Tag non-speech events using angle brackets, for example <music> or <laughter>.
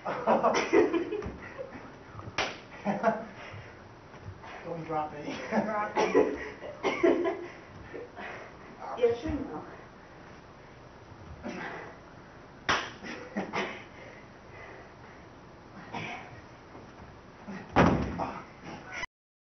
<laughs> Don't drop any. Drop <laughs> it. yeah, sure.